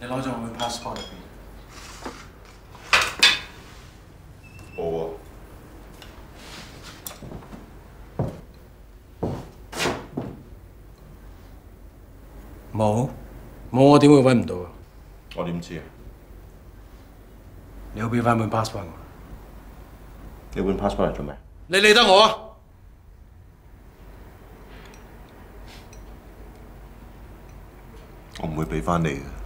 你攞咗我嘅 passport 入邊。冇啊。冇，冇我點會揾唔到啊？我點知啊？你要俾翻本 passport 我。你本 passport 嚟做咩？你理得我啊？我唔會俾翻你嘅。